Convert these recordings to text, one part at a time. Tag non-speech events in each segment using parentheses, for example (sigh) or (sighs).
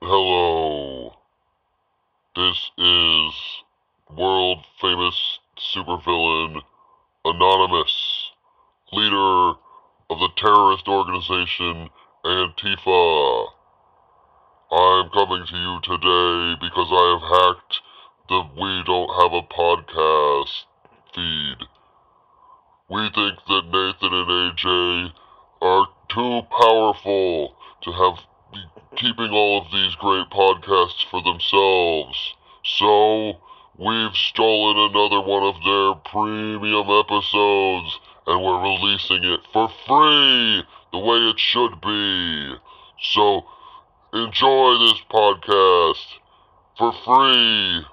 Hello. This is world famous supervillain Anonymous, leader of the terrorist organization Antifa. I'm coming to you today because I have hacked the We Don't Have a Podcast feed. We think that Nathan and AJ are too powerful to have keeping all of these great podcasts for themselves. So, we've stolen another one of their premium episodes and we're releasing it for free the way it should be. So, enjoy this podcast for free.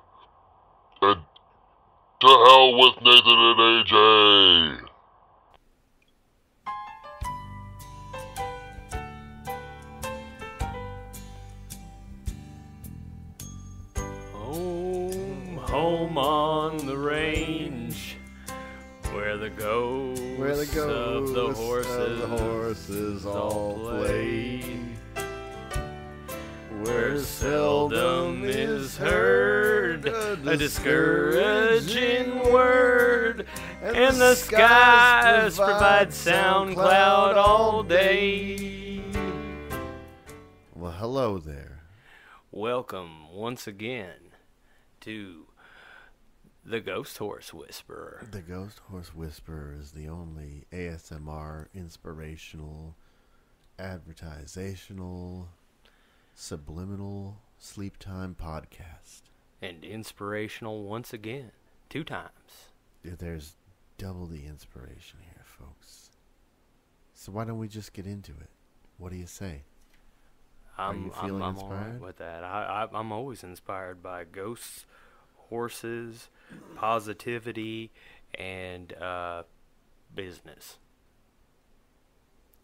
And to hell with Nathan and AJ. Where the ghosts, Where the of the horses, of the horses all play. Where seldom is heard a discouraging word, and the skies provide sound cloud all day. Well, hello there. Welcome once again to the Ghost Horse Whisperer. The Ghost Horse Whisperer is the only ASMR inspirational, advertisational, subliminal sleep time podcast. and inspirational once again, two times. There's double the inspiration here, folks. So why don't we just get into it? What do you say? I'm, you feeling I'm, I'm all right inspired? with that. I, I, I'm always inspired by ghosts, horses, positivity, and uh, business.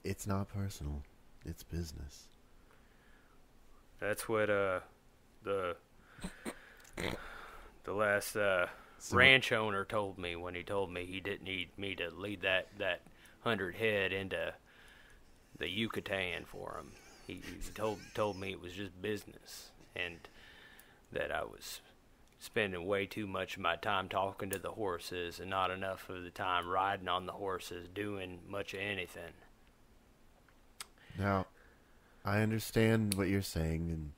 It's not personal. It's business. That's what uh, the the last uh, So- ranch owner told me when he told me he didn't need me to lead that that hundred head into the Yucatan for him. He, he told told me it was just business and that I was spending way too much of my time talking to the horses and not enough of the time riding on the horses doing much of anything. Now, I understand what you're saying, and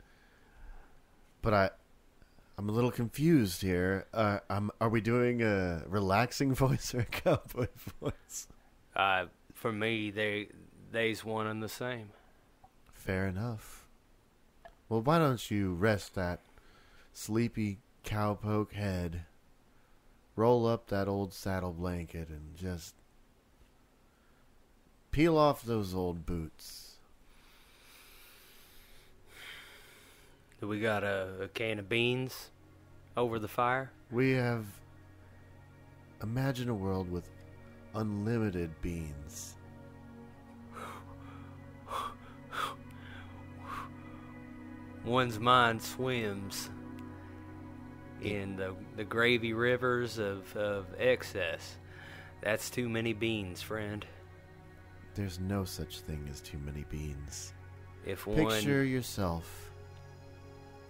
but I, I'm a little confused here. Uh, I'm, are we doing a relaxing (laughs) voice or a cowboy voice? Uh, for me, they they's one and the same. Fair enough. Well, why don't you rest that sleepy cowpoke head, roll up that old saddle blanket, and just peel off those old boots. Do we got a, a can of beans over the fire? We have. Imagine a world with unlimited beans. One's mind swims in the the gravy rivers of, of excess. That's too many beans, friend. There's no such thing as too many beans. If one Picture yourself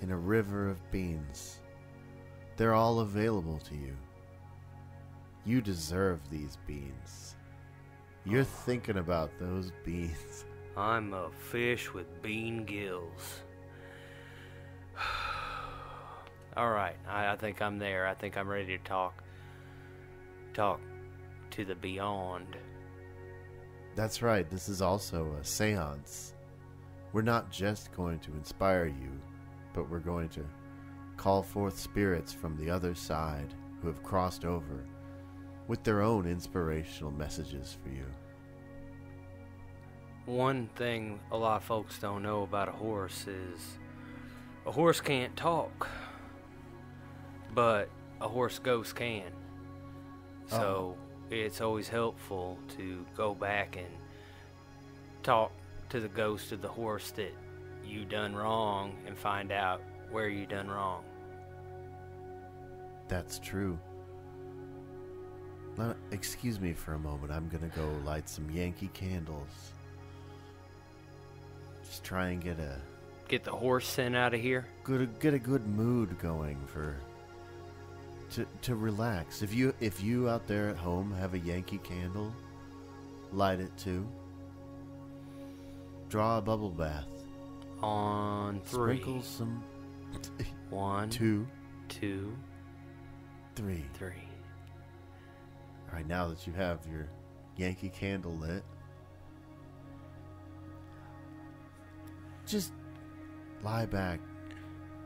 in a river of beans. They're all available to you. You deserve these beans. You're oh. thinking about those beans. I'm a fish with bean gills. (sighs) (sighs) (sighs) All right, I, I think I'm there. I think I'm ready to talk. Talk to the beyond. That's right, this is also a seance. We're not just going to inspire you, but we're going to call forth spirits from the other side who have crossed over with their own inspirational messages for you. One thing a lot of folks don't know about a horse is a horse can't talk, but a horse ghost can. Oh. So it's always helpful to go back and talk to the ghost of the horse that you done wrong and find out where you done wrong. That's true. Now, excuse me for a moment. I'm gonna go light some Yankee candles. Just try and get a get the horse scent out of here. Good, get a good mood going for to to relax. If you if you out there at home have a Yankee candle, light it too. Draw a bubble bath. On three. Sprinkle some (laughs) One, two, two, three. three. All right, now that you have your Yankee candle lit, just lie back.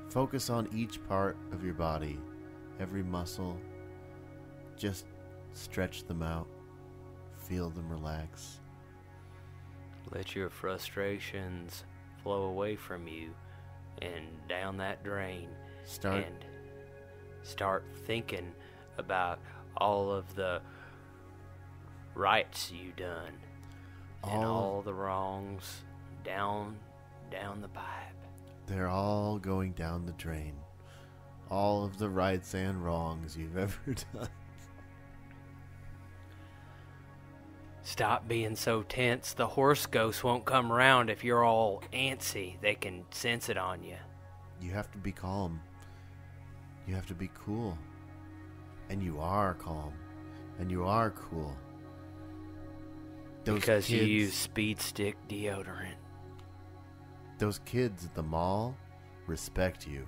Focus on each part of your body, every muscle. Just stretch them out. Feel them relax. Let your frustrations flow away from you and down that drain. Start and start thinking about all of the rights you done and All- all the wrongs down down the pipe. They're all going down the drain. All of the rights and wrongs you've (laughs) ever done. Stop being so tense. The horse ghost won't come around if you're all antsy. They can sense it on you. You have to be calm. You have to be cool. And you are calm. And you are cool. Those because you use speed stick deodorant. Those kids at the mall respect you.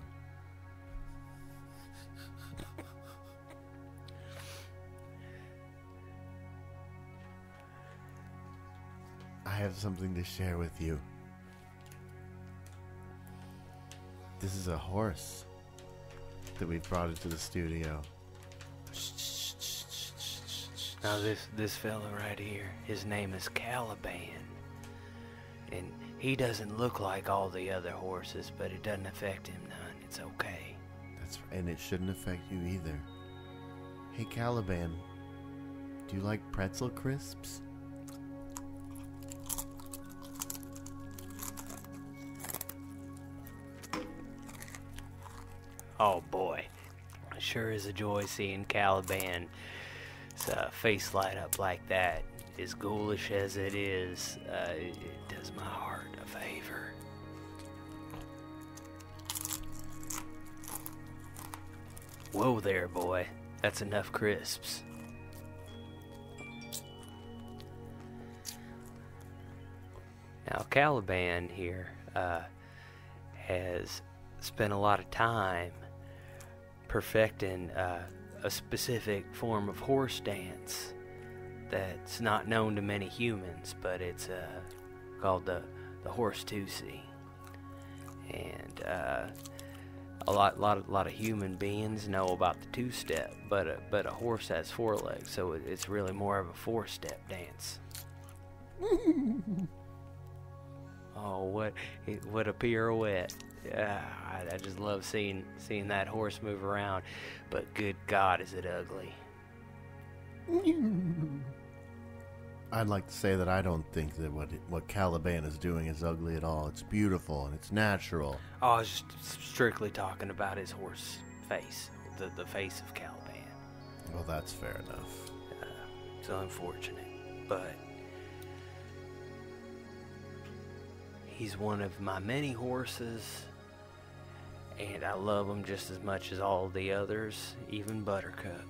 Have something to share with you. This is a horse that we've brought into the studio. Now this this fella right here, his name is Caliban. And he doesn't look like all the other horses, but it doesn't affect him none. It's okay. That's and it shouldn't affect you either. Hey Caliban, do you like pretzel crisps? Oh boy. Sure is a joy seeing Caliban's uh, face light up like that. As ghoulish as it is, uh, it, it does my heart a favor. Whoa there, boy. That's enough crisps. Now, Caliban here uh, has spent a lot of time perfecting uh, a specific form of horse dance that's not known to many humans, but it's uh, called the, the horse tusi. And uh, a lot, lot, lot of human beings know about the two-step, but a, but a horse has four legs, so it, it's really more of a four-step dance. (laughs) Oh, what what a pirouette! Yeah, I, I just love seeing seeing that horse move around. But good God, is it ugly? (laughs) I'd like to say that I don't think that what what Caliban is doing is ugly at all. It's beautiful and it's natural. Oh, I was just strictly talking about his horse face, the the face of Caliban. Well, that's fair enough. Uh, it's unfortunate, but he's one of my many horses, and I love him just as much as all the others, even Buttercup.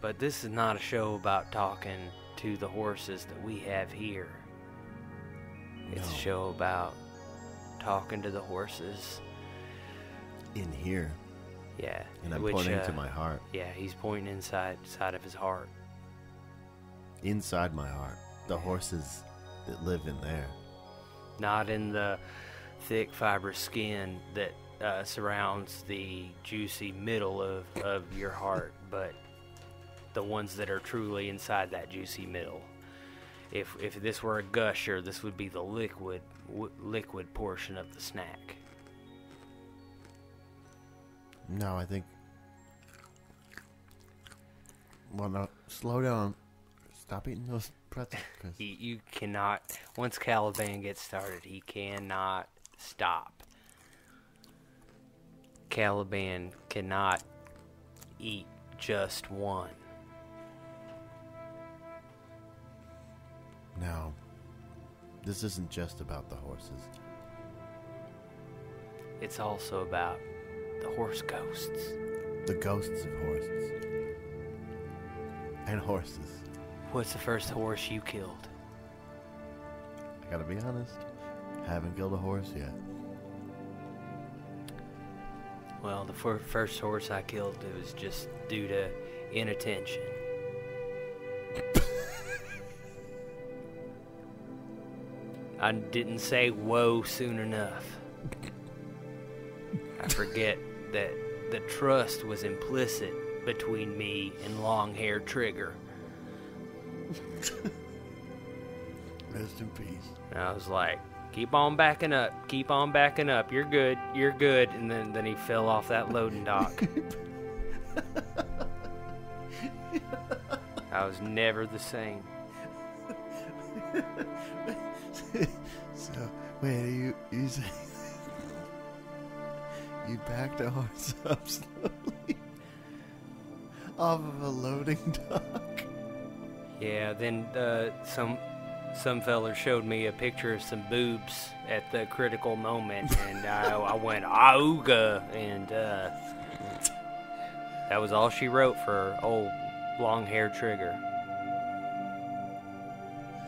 But this is not a show about talking to the horses that we have here. It's a show about talking to the horses. In here, Yeah, and I'm which, pointing uh, to my heart, Yeah, he's pointing inside side of his heart. inside my heart, the horses that live in there. not in the thick fibrous skin that uh, surrounds the juicy middle of, of your heart, (laughs) but the ones that are truly inside that juicy middle. If if this were a gusher, this would be the liquid w- liquid portion of the snack. No, I think. Well, no, slow down. Stop eating those pretzels. You, you cannot once Caliban gets started, he cannot stop. Caliban cannot eat just one. Now, This isn't just about the horses. It's also about the horse ghosts. The ghosts of horses. And horses. What's the first horse you killed? I gotta be honest. Haven't killed a horse yet. Well, the fir- first horse I killed, it was just due to inattention. I didn't say whoa soon enough. I forget that the trust was implicit between me and long haired Trigger. (laughs) Rest in peace. And I was like, keep on backing up, keep on backing up, you're good, you're good. And then, then he fell off that loading dock. (laughs) I was never the same. (laughs) so, wait, are you you say you backed a horse up slowly off of a loading dock? Yeah, then uh, some some feller showed me a picture of some boobs at the critical moment, (laughs) and I, I went auga, and uh, that was all she wrote for old long hair Trigger.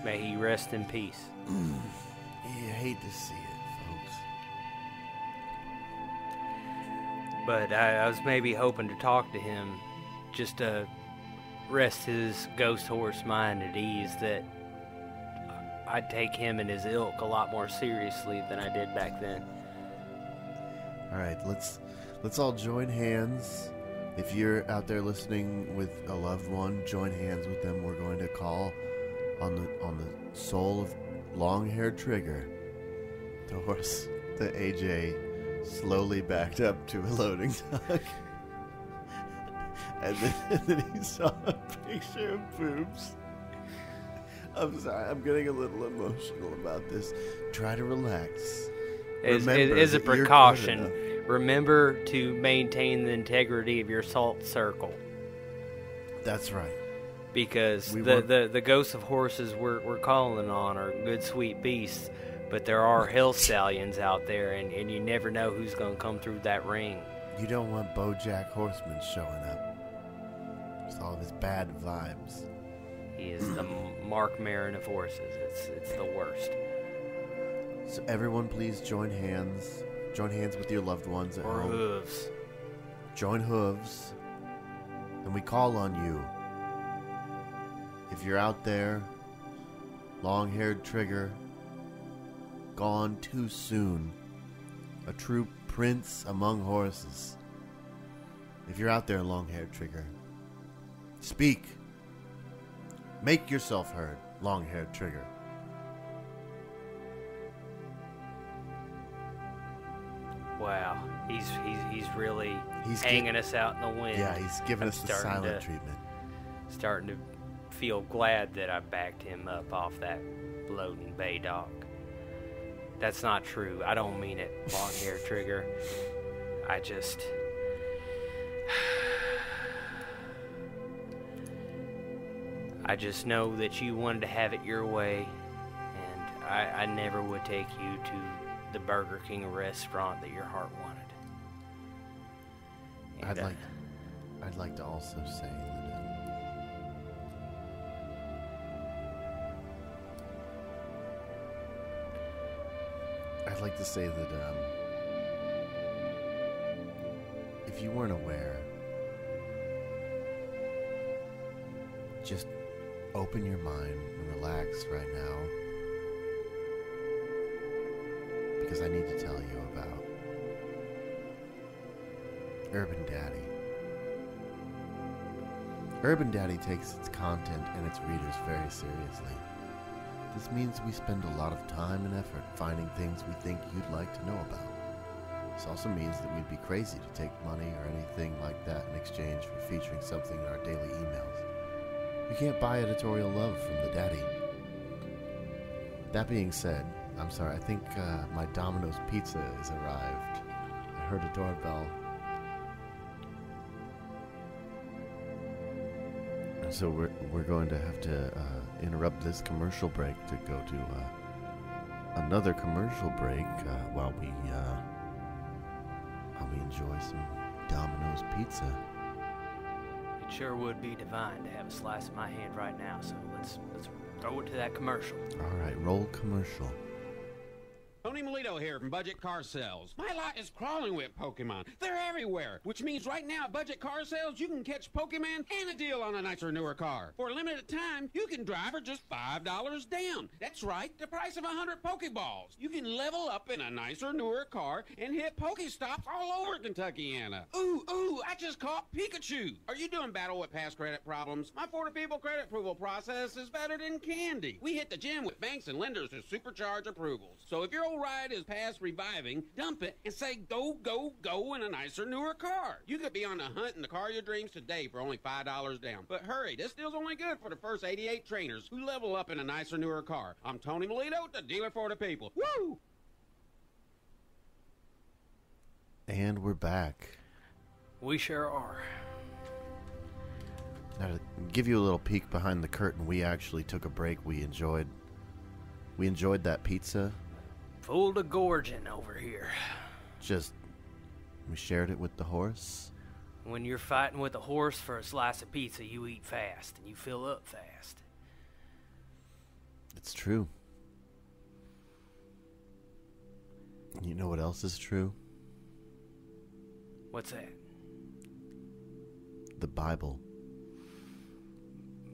May he rest in peace. (clears throat) You hate to see it, folks. But I, I was maybe hoping to talk to him just to rest his ghost horse mind at ease that I'd take him and his ilk a lot more seriously than I did back then. All right, let's let's all join hands. If you're out there listening with a loved one, join hands with them. We're going to call on the on the soul of long-haired Trigger, the horse that AJ slowly backed up to a loading dock, (laughs) and then, (laughs) and then he saw a picture of boobs. I'm sorry, I'm getting a little emotional about this. Try to relax. As, Remember as a that you're good precaution, remember to maintain the integrity of your salt circle. That's right. because We the, want- the, the ghosts of horses we're, we're calling on are good, sweet beasts, but there are (laughs) hell stallions out there, and, and you never know who's going to come through that ring. You don't want BoJack Horseman showing up. With all of his bad vibes. He is the Mark Maron of horses. It's, it's the worst. So everyone, please join hands. Join hands with your loved ones at Or home. hooves. Join hooves, and we call on you. If you're out there, long-haired Trigger, gone too soon, a true prince among horses. If you're out there, long-haired Trigger, speak. Make yourself heard, long-haired Trigger. Wow. He's, he's, he's really He's gi- hanging us out in the wind. Yeah, he's giving I'm us the silent to- treatment. starting to feel glad that I backed him up off that bloating bay dock. That's not true. I don't mean it, long hair trigger. I just. I just know that you wanted to have it your way, and I, I never would take you to the Burger King restaurant that your heart wanted. I'd uh, like, I'd like to also say that um, I'd like to say that um, if you weren't aware, just open your mind and relax right now, because I need to tell you about Urban Daddy. Urban Daddy takes its content and its readers very seriously. This means we spend a lot of time and effort finding things we think you'd like to know about. This also means that we'd be crazy to take money or anything like that in exchange for featuring something in our daily emails. You can't buy editorial love from the daddy. That being said, I'm sorry, I think uh, my Domino's pizza has arrived. I heard a doorbell. So we're, we're going to have to uh, interrupt this commercial break to go to uh, another commercial break uh, while we uh, while we enjoy some Domino's pizza. Sure would be divine to have a slice of my hand right now. So let's let's throw it to that commercial. All right, roll commercial. Tony Melito here from Budget Car Sales. My lot is crawling with Pokemon. They're everywhere, which means right now at Budget Car Sales, you can catch Pokemon and a deal on a nicer, newer car. For a limited time, you can drive for just $5 down. That's right, the price of a 100 Pokeballs. You can level up in a nicer, newer car and hit Pokestops all over Kentuckiana. Ooh, ooh, I just caught Pikachu. Are you doing battle with past credit problems? My 40 people credit approval process is better than candy. We hit the gym with banks and lenders who supercharge approvals. So if your old ride is past reviving, dump it and say go, go, go in a nicer, newer car. You could be on the hunt in the car of your dreams today for only $5 down. But hurry, this deal's only good for the first 88 trainers who level up in a nicer, newer car. I'm Tony Melito, the dealer for the people. Woo! And we're back. We sure are. Now to give you a little peek behind the curtain, we actually took a break. We enjoyed we enjoyed that pizza. Full to gorging over here. Just we shared it with the horse. When you're fighting with a horse for a slice of pizza, you eat fast and you fill up fast. It's true. You know what else is true? What's that? The Bible.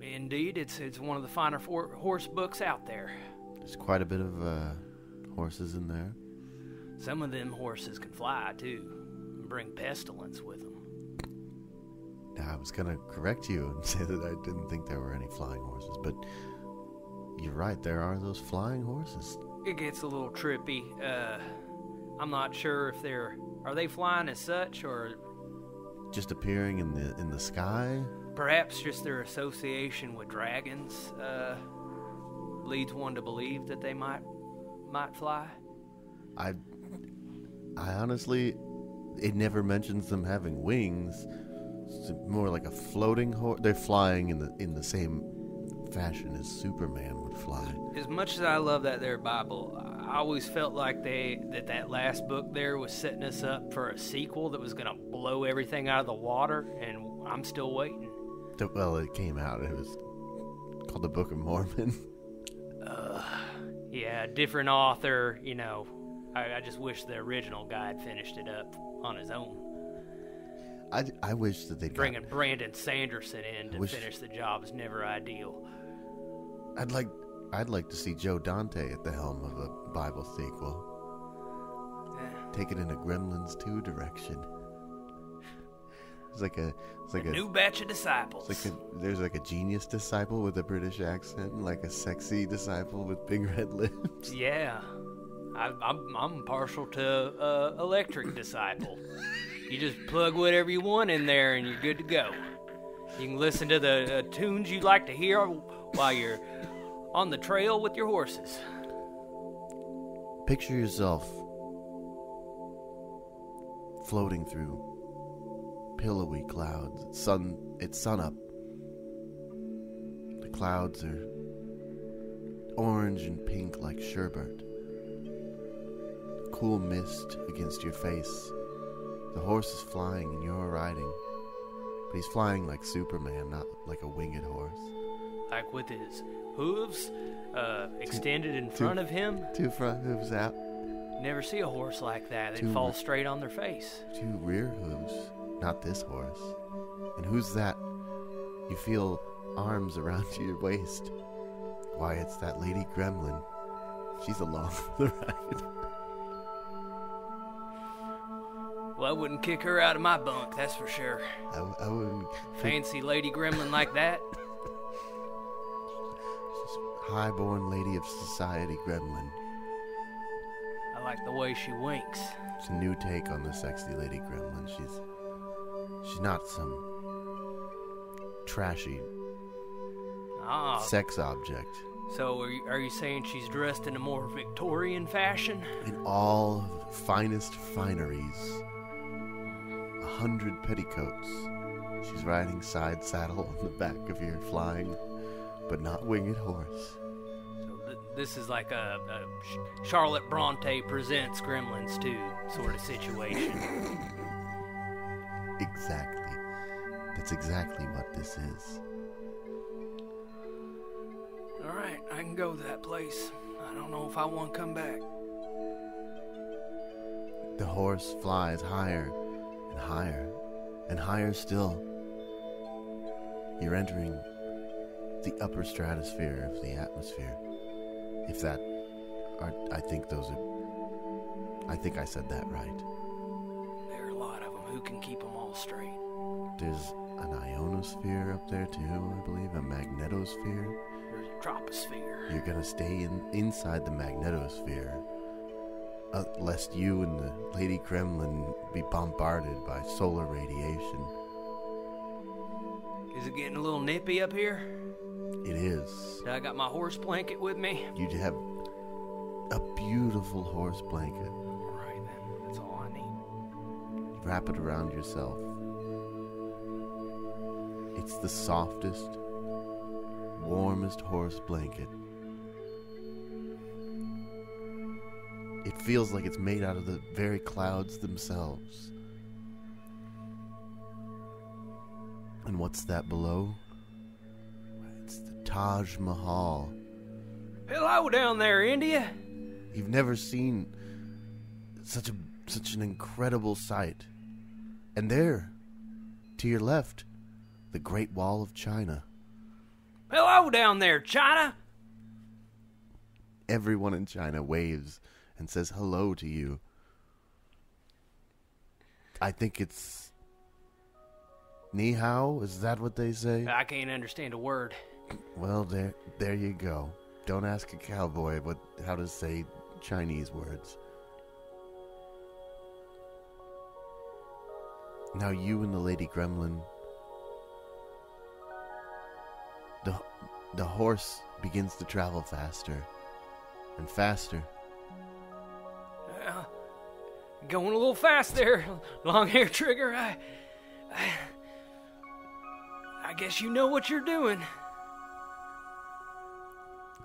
Indeed, it's it's one of the finer for- horse books out there. There's quite a bit of uh, horses in there. Some of them horses can fly too, and bring pestilence with them. Now, I was gonna correct you and (laughs) say that I didn't think there were any flying horses, but you're right. There are those flying horses. It gets a little trippy. Uh, I'm not sure if they're are they flying as such or just appearing in the in the sky. perhaps just their association with dragons uh, leads one to believe that they might might fly. I I honestly, it never mentions them having wings. It's more like a floating horse. They're flying in the in the same fashion as Superman would fly. As much as I love that there Bible, I always felt like they that that last book there was setting us up for a sequel that was going to blow everything out of the water, and I'm still waiting. Well, it came out. It was called the Book of Mormon. (laughs) Yeah, different author. You know, I, I just wish the original guy had finished it up on his own, I, I wish that they'd bringing Brandon Sanderson in to Wish- finish the job is never ideal. I'd like I'd like to see Joe Dante at the helm of a Bible sequel. Eh, Take it in a Gremlins 2 direction. It's like a it's like a, New batch of disciples. like a there's like a genius disciple with a British accent, and like a sexy disciple with big red (laughs) lips. Yeah, I, I'm I'm partial to uh, electric disciple. you just plug whatever you want in there, and you're good to go. You can listen to the uh, tunes you like to hear while you're on the trail with your horses. Picture yourself floating through pillowy clouds. It's sun it's sun up. The clouds are orange and pink like sherbet. Cool mist against your face. The horse is flying and you're riding. But he's flying like Superman, not like a winged horse. Like with his hooves uh, extended in front of him. Two front hooves out, Never see a horse like that. They Two fall straight on their face. two rear hooves. Not this horse. And who's that? You feel arms around (laughs) your waist. Why, it's that lady gremlin. She's along for (laughs) the ride. Well, I wouldn't kick her out of my bunk, that's for sure. I, I wouldn't. Fancy lady gremlin like that. (laughs) Highborn lady of society gremlin. I like the way she winks. It's a new take on the sexy lady gremlin. She's she's not some trashy Ah, sex object. so are you, are you saying she's dressed in a more Victorian fashion? In all finest fineries, a hundred petticoats. She's riding side saddle on the back of your flying, but not winged horse. So th- this is like a, a Charlotte Bronte presents Gremlins 2 sort of situation. (laughs) Exactly. That's exactly what this is. All right, I can go to that place. I don't know if I want to come back. The horse flies higher and higher and higher still. You're entering the upper stratosphere of the atmosphere. If that are, I think those are. I think I said that right. There are a lot of them. Who can keep them all straight? There's an ionosphere up there too, I believe, a magnetosphere. There's a troposphere. You're gonna stay in inside the magnetosphere, uh, lest you and the Lady Gremlin be bombarded by solar radiation. Is it getting a little nippy up here? It is. I got my horse blanket with me. You have a beautiful horse blanket. Wrap it around yourself. It's the softest, warmest horse blanket. It feels like it's made out of the very clouds themselves. And what's that below? It's the Taj Mahal. Hello down there, India. You've never seen such a such an incredible sight. And there, to your left, the Great Wall of China. Hello down there, China. Everyone in China waves and says hello to you. I think it's Ni hao, is that what they say? I can't understand a word. Well, there there you go. Don't ask a cowboy what how to say Chinese words. Now you and the Lady Gremlin the the horse begins to travel faster and faster. Uh, going a little fast there, long hair trigger. I, I, I guess you know what you're doing.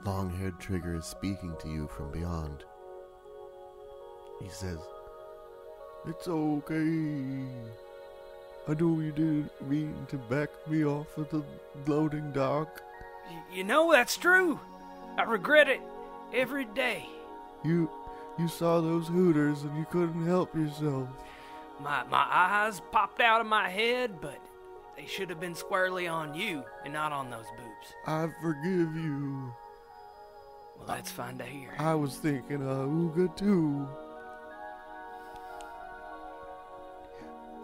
Long haired Trigger is speaking to you from beyond. He says, It's okay. I know you didn't mean to back me off of the loading dock. You know that's true. I regret it every day. You you saw those hooters and you couldn't help yourself. My my eyes popped out of my head, but they should have been squarely on you and not on those boobs. I forgive you. Well, that's fine to hear. I was thinking of Ooga too.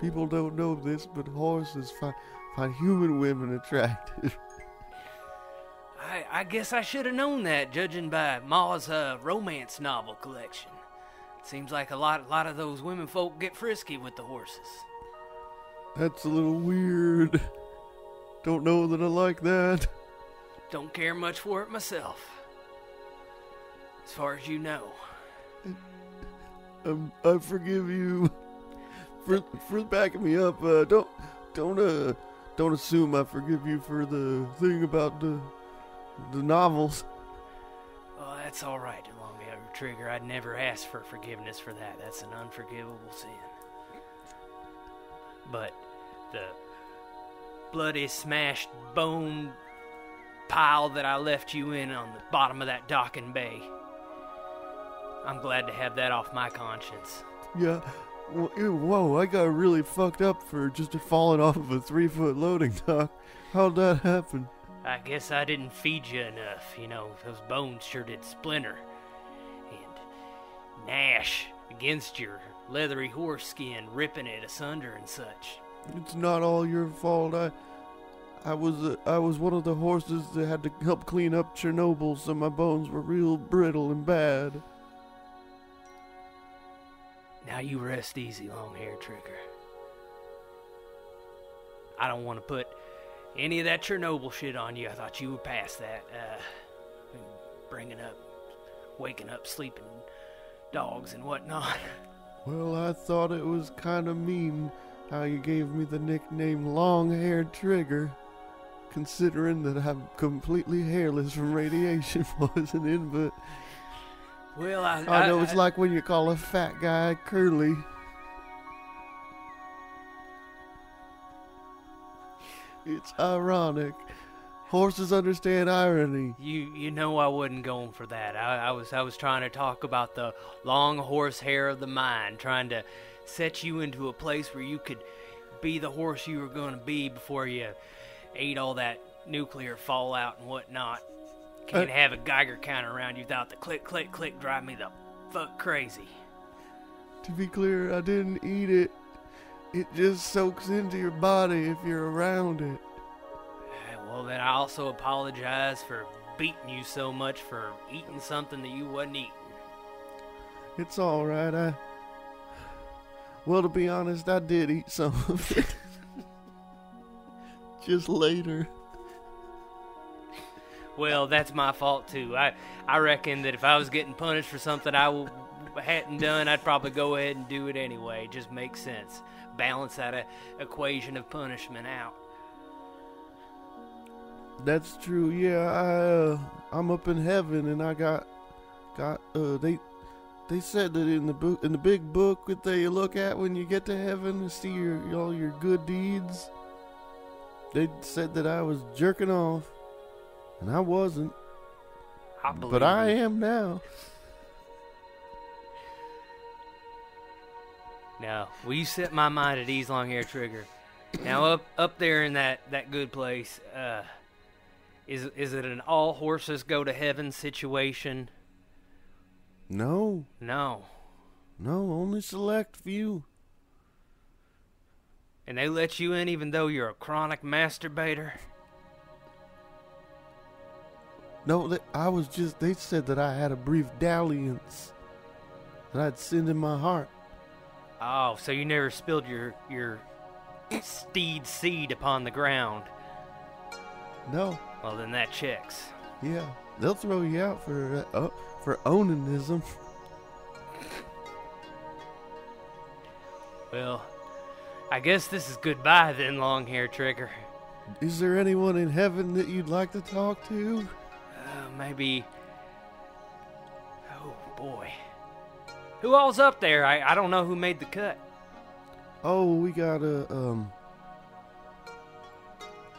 People don't know this, but horses find, find human women attractive. (laughs) I, I guess I should have known that, judging by Ma's uh, romance novel collection. Seems like a lot, lot of those women folk get frisky with the horses. That's a little weird. (laughs) Don't know that I like that. Don't care much for it myself. As far as you know. (laughs) Um, I forgive you for for backing me up. Uh, don't don't uh don't assume I forgive you for the thing about the the novels. Oh, that's all right, Long Hair Trigger. I'd never ask for forgiveness for that. That's an unforgivable sin. But the bloody, smashed bone pile that I left you in on the bottom of that docking bay. I'm glad to have that off my conscience. Yeah. Ew, whoa! I got really fucked up for just falling off of a three foot loading dock. How'd that happen? I guess I didn't feed you enough. You know, those bones sure did splinter. And gnash against your leathery horse skin, ripping it asunder and such. It's not all your fault. I, I was uh, I was one of the horses that had to help clean up Chernobyl, so my bones were real brittle and bad. Now you rest easy, long hair trigger. I don't want to put any of that Chernobyl shit on you. I thought you were past that. Uh, bringing up, waking up, sleeping dogs and whatnot. (laughs) Well, I thought it was kind of mean how you gave me the nickname Long Hair Trigger. considering that I'm completely hairless from radiation (laughs) poisoning, but Well, I, I know it's like when you call a fat guy curly. It's ironic. Horses understand irony. You you know I wasn't going for that. I, I was I was trying to talk about the long horse hair of the mind, trying to set you into a place where you could be the horse you were going to be before you ate all that nuclear fallout and whatnot. Can't Uh, have a Geiger counter around you without the click click click drive me the fuck crazy. To be clear, I didn't eat it. It just soaks into your body if you're around it. Well, then I also apologize for beating you so much for eating something that you wasn't eating. It's all right. I well, to be honest, I did eat some of it. (laughs) just later. Well, that's my fault too. I I reckon that if I was getting punished for something I hadn't done, I'd probably go ahead and do it anyway. Just makes sense. Balance that uh, equation of punishment out. That's true. Yeah, I uh, I'm up in heaven and I got got uh they they said that in the book in the big book that they look at when you get to heaven to see your all your good deeds. They said that I was jerking off, and I wasn't, I believe but I you. am now. Now, will you set my mind at ease, long hair trigger? Now, up up there in that that good place, uh, is is it an all horses go to heaven situation? No, No, no, only select few. and they let you in even though you're a chronic masturbator. No, I was just. They said that I had a brief dalliance. That I'd sinned in my heart. Oh, so you never spilled your your steed seed upon the ground? No, Well, then that checks. yeah, they'll throw you out for uh, uh, for onanism. Well, I guess this is goodbye then, long hair trigger. Is there anyone in heaven that you'd like to talk to? Uh, maybe. Oh boy, who all's up there? I I don't know who made the cut. Oh, we got a um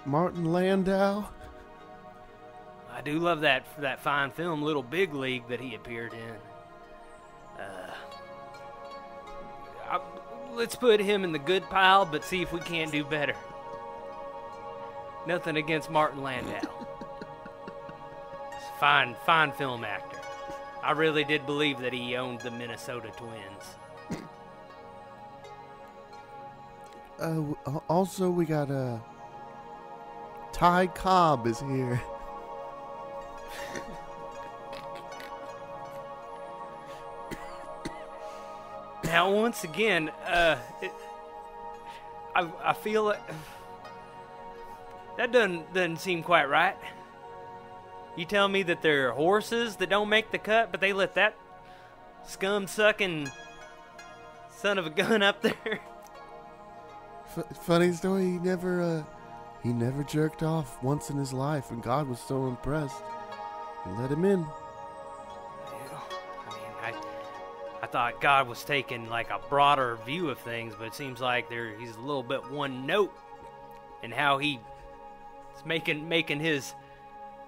Martin Landau. I do love that that fine film, Little Big League, that he appeared in. Uh, I, let's put him in the good pile, but see if we can't do better. Nothing against Martin Landau. Fine, fine film actor. I really did believe that he owned the Minnesota Twins. Uh, also we got a uh, Ty Cobb is here. (coughs) Now, once again, uh, it, I I feel it, that doesn't doesn't seem quite right. You tell me that there are horses that don't make the cut, but they let that scum sucking son of a gun up there. F- funny story. He never uh he never jerked off once in his life, and God was so impressed. He let him in. I mean, I I thought God was taking like a broader view of things, but it seems like there he's a little bit one note in how he's making making his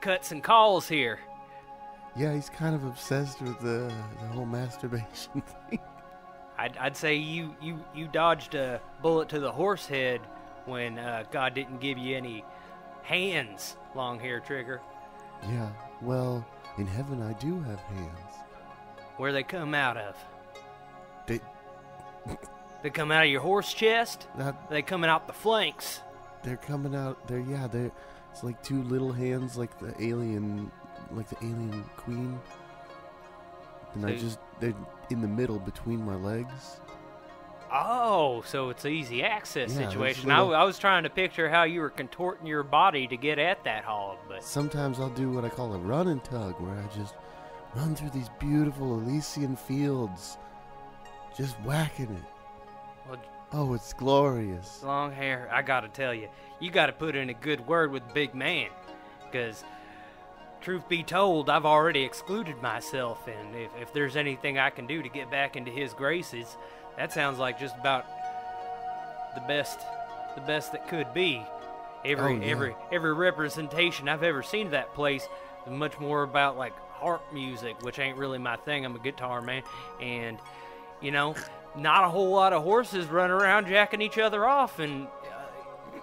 cuts and calls here. Yeah, he's kind of obsessed with the the whole masturbation (laughs) thing. I'd, I'd say you, you, you dodged a bullet to the horse head when uh, God didn't give you any hands, long hair trigger. Yeah, well, in heaven I do have hands. Where they come out of? They (laughs) They come out of your horse chest? that They coming out the flanks? they're coming out. They're yeah. They're it's like two little hands, like the alien, like the alien queen. And I just they're in the middle between my legs. Oh, so it's an easy access Yeah, situation. I, I was trying to picture how you were contorting your body to get at that hog, but Sometimes I'll do what I call a run and tug, where I just run through these beautiful Elysian fields, just whacking it. well, Oh, it's glorious. Long hair. I gotta tell you, you gotta put in a good word with Big Man. Because, truth be told, I've already excluded myself, and if, if there's anything I can do to get back into his graces, that sounds like just about the best the best that could be. Every Oh, yeah. every every representation I've ever seen of that place is much more about like harp music, which ain't really my thing. I'm a guitar man, and you know, not a whole lot of horses run around jacking each other off. And uh,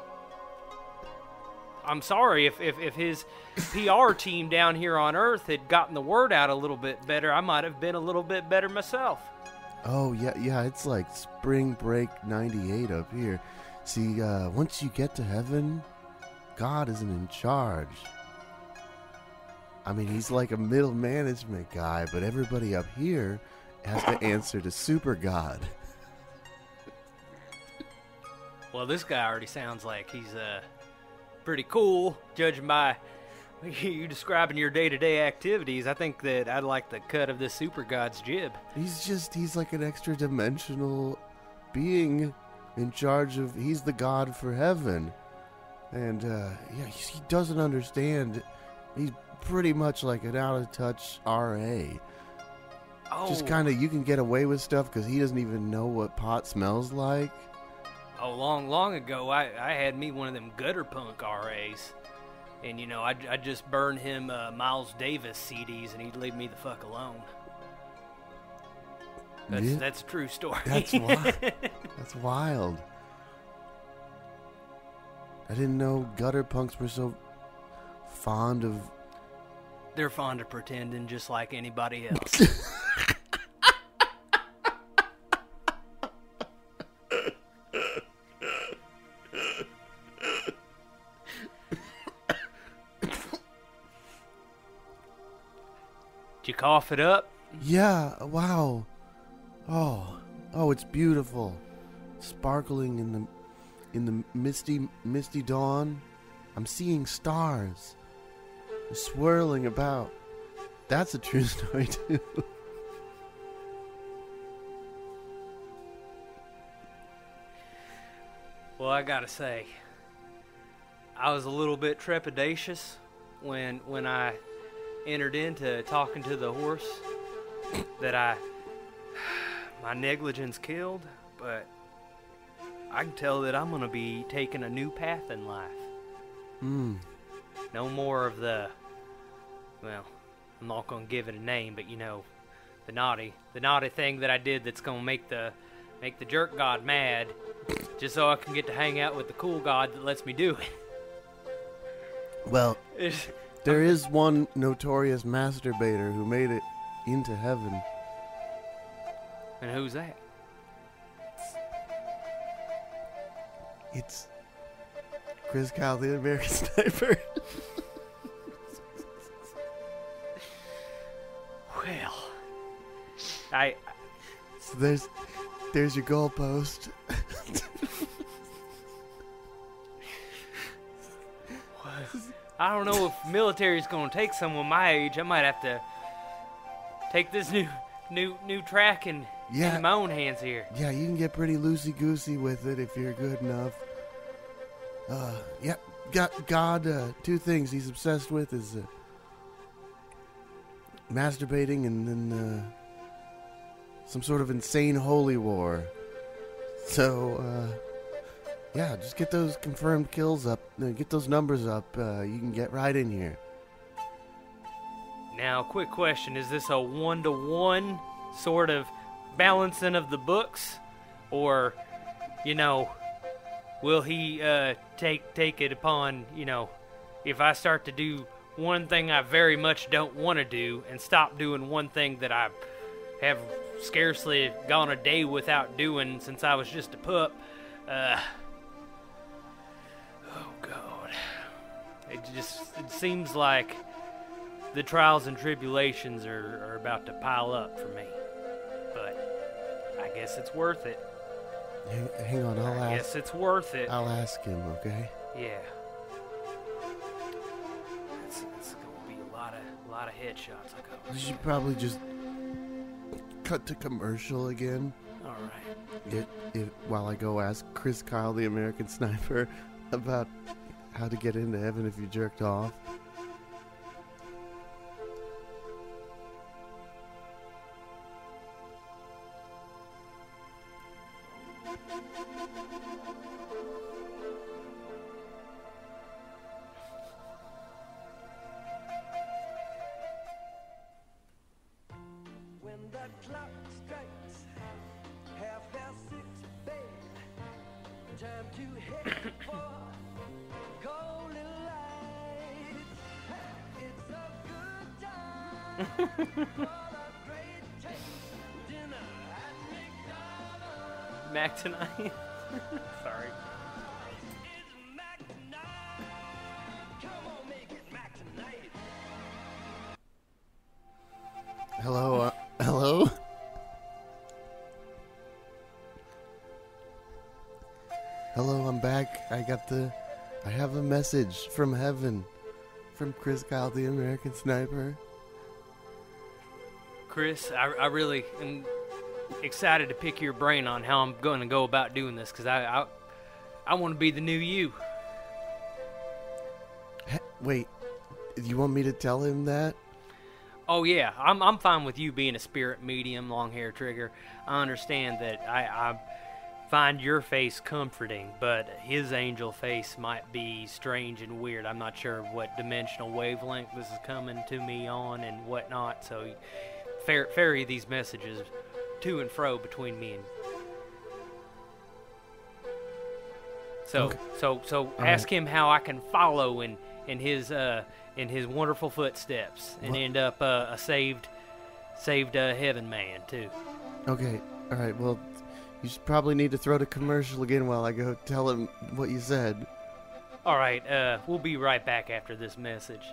I'm sorry if, if if his PR team down here on Earth had gotten the word out a little bit better, I might have been a little bit better myself. Oh yeah, yeah. It's like spring break '98 up here. See, uh, once you get to heaven, God isn't in charge. I mean, he's like a middle management guy, but everybody up here has to answer to Super God. Well, this guy already sounds like he's uh pretty cool, judging by (laughs) you describing your day-to-day activities. I think that I'd like the cut of this super god's jib. He's just he's like an extra dimensional being in charge of he's the god for heaven. And uh yeah, he he doesn't understand. He's pretty much like an out of touch RA. Oh, Just kind of you can get away with stuff cuz he doesn't even know what pot smells like. Oh, long, long ago, I, I had me one of them gutter punk RAs. And, you know, I'd, I'd just burned him uh, Miles Davis CDs and he'd leave me the fuck alone. That's, Yeah. that's a true story. That's wild. (laughs) That's wild. I didn't know gutter punks were so fond of They're fond of pretending just like anybody (laughs) else. Cough it up? Yeah, wow. Oh, oh, it's beautiful. Sparkling in the in the misty misty dawn. I'm seeing stars swirling about. That's a true (laughs) story too. Well, I gotta say, I was a little bit trepidatious when when I entered into talking to the horse that I my negligence killed, but I can tell that I'm gonna be taking a new path in life. Hmm. No more of the well, I'm not gonna give it a name, but you know, the naughty the naughty thing that I did that's gonna make the make the jerk god mad just so I can get to hang out with the cool god that lets me do it. Well. (laughs) there is one notorious masturbator who made it into heaven. and who's that? It's Chris Kyle, the American (laughs) Sniper. Well, I so there's there's your goalpost. I don't know if military's gonna take someone my age. I might have to take this new new new track and Yeah. in my own hands here. Yeah, you can get pretty loosey goosey with it if you're good enough. Uh, yeah, got God. Uh, two things he's obsessed with is uh, masturbating and then uh, some sort of insane holy war. So, uh, yeah, just get those confirmed kills up. Uh, get those numbers up. Uh, you can get right in here. Now, quick question: Is this a one-to-one sort of balancing of the books, or, you know, will he uh, take take it upon you know, if I start to do one thing I very much don't want to do and stop doing one thing that I have scarcely gone a day without doing since I was just a pup? Uh, it just it seems like the trials and tribulations are, are about to pile up for me. But I guess it's worth it. Hang, hang on, I'll I ask. guess it's worth it. I'll ask him. Okay. Yeah. It's, it's gonna be a lot of a lot of headshots. I. We should probably just cut to commercial again. All right. right. It, it, while I go ask Chris Kyle, the American (laughs) Sniper, about how to get into heaven if you jerked off. (laughs) Mac tonight. (laughs) Sorry. Hello, uh, hello. Hello, I'm back. I got the. I have a message from heaven, from Chris Kyle, the American Sniper. Chris, I, I really am excited to pick your brain on how I'm going to go about doing this because I, I, I want to be the new you. Wait, you want me to tell him that? Oh yeah, I'm I'm fine with you being a spirit medium, long hair trigger. I understand that I, I find your face comforting, but his angel face might be strange and weird. I'm not sure what dimensional wavelength this is coming to me on and whatnot. So, fer- ferry these messages to and fro between me and. So Okay. so so All ask right. him how I can follow in in his uh in his wonderful footsteps and What? end up uh, a saved saved uh, heaven man too. Okay, all right. Well, you probably need to throw the commercial again while I go tell him what you said. All right, uh, we'll be right back after this message.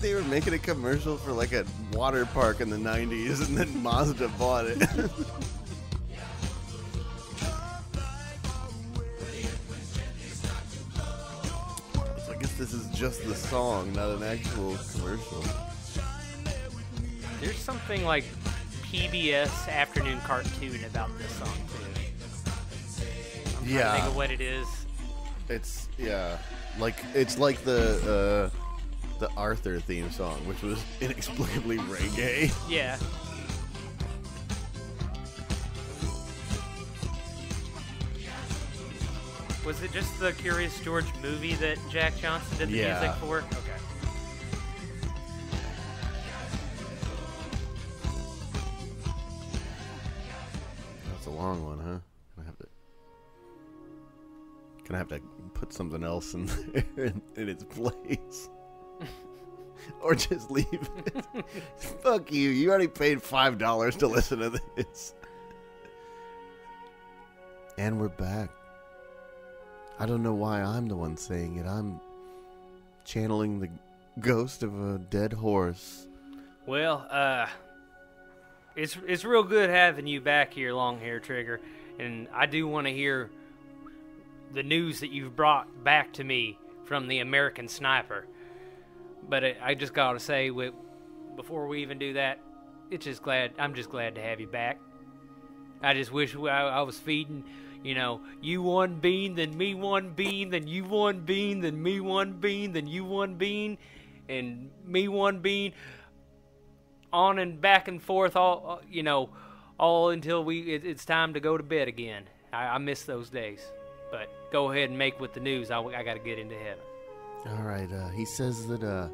Like they were making a commercial for like a water park in the 90s and then Mazda bought it. (laughs) so I guess this is just the song, not an actual commercial. There's something like PBS afternoon cartoon about this song too. I'm trying to Yeah. think of what it is. It's yeah, like it's like the uh, the Arthur theme song, which was (laughs) inexplicably reggae. Yeah. Was it just the Curious George movie that Jack Johnson did the Yeah. music for? Okay. That's a long one, huh? I have to. Gonna have to put something else in (laughs) in, in its place. (laughs) or just leave it. (laughs) Fuck you. You already paid five dollars to listen to this. And we're back. I don't know why I'm the one saying it. I'm channeling the ghost of a dead horse. Well, uh, it's it's real good having you back here, Long Hair Trigger, and I do want to hear the news that you've brought back to me from the American Sniper. But I, I just gotta say, we, before we even do that, it's just glad I'm just glad to have you back. I just wish I, I was feeding, you know, you one bean, then me one bean, then you one bean, then me one bean, then you one bean, and me one bean on and back and forth all you know all until we it, it's time to go to bed again I, I miss those days but go ahead and make with the news i, I gotta get into heaven All right. Uh, he says that. Uh,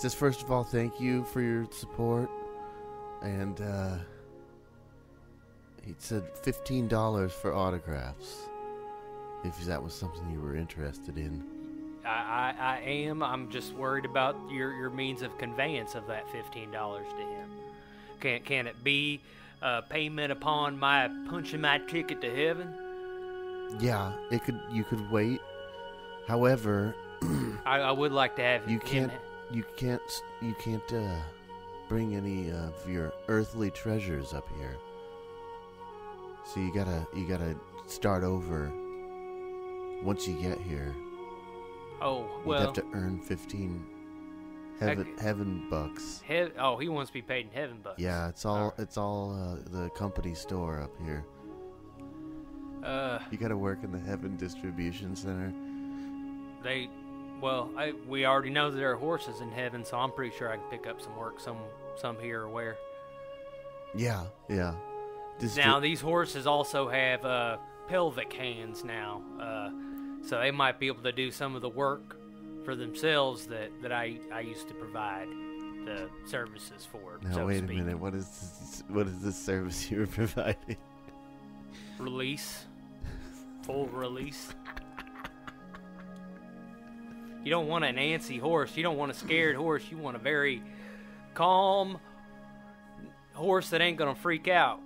says first of all, thank you for your support, and uh, He said fifteen dollars for autographs. If that was something you were interested in. I, I, I am. I'm just worried about your, your means of conveyance of that fifteen dollars to him. Can can it be uh, payment upon my punching my ticket to heaven? Yeah, it could. You could wait. However, (clears throat) I, I would like to have you can't. You can't. You can't uh, bring any of your earthly treasures up here. So you gotta. You gotta start over. Once you get here, Oh well, you'd have to earn fifteen heaven Heck- heaven bucks. Heav- oh, he wants to be paid in heaven bucks. Yeah, it's all. Alright. It's all uh, the company store up here. Uh, You gotta work in the heaven distribution center. they, well, I, we already know that there are horses in heaven, so I'm pretty sure I can pick up some work some some here or where. Yeah, yeah. Distri- Now these horses also have uh, pelvic hands now, uh, so they might be able to do some of the work for themselves that, that I, I used to provide the services for. Now so wait a minute. What is this, what is this service (laughs) you were providing? Release, full release. You don't want an antsy horse. You don't want a scared horse. You want a very calm horse that ain't gonna freak out.